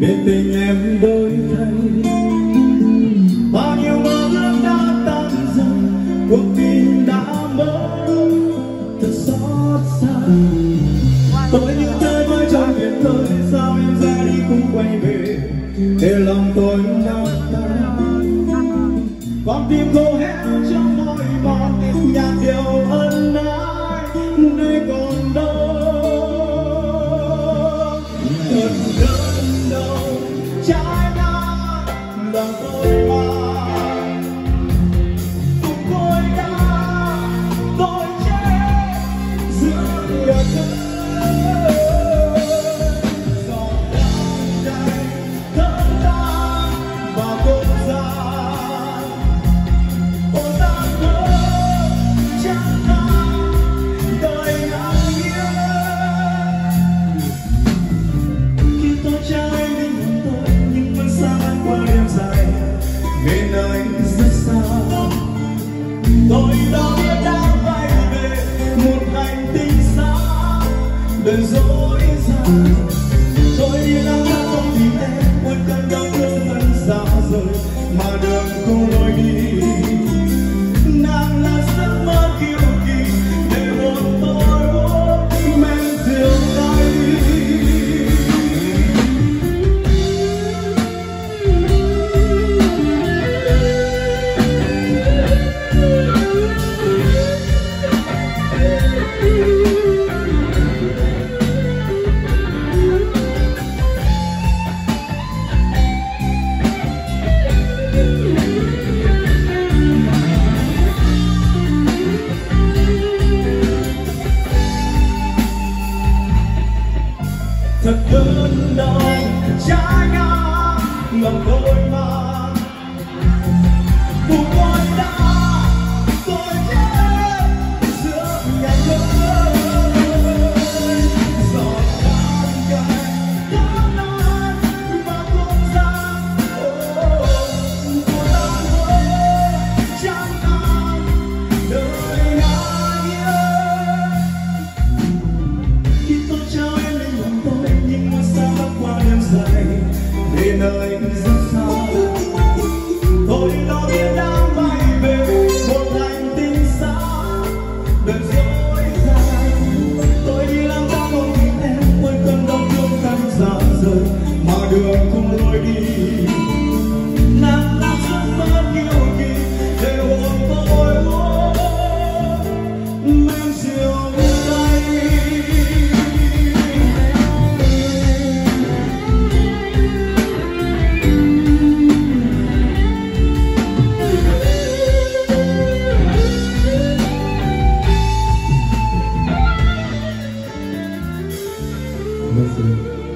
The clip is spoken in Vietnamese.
bên tình em đôi thay. Bao nhiêu mơ ước đã tan dần cuộc tình đã mơ thật xót xa. Tôi những chơi với trong biển tôi sao em ra đi cũng quay về. Để lòng tôi đau tan con tim cô hét tôi đó đã quay về một hành tinh xa đời dối gian tôi đi lang thang không tìm em quên cơn đau thương thân xa rời, mà đường cô lối đi. Thật đơn đau trái ngang ngập đôi nơi